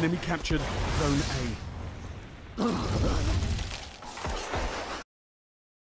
Enemy captured Zone A.